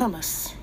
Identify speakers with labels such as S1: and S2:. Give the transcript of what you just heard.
S1: Thomas.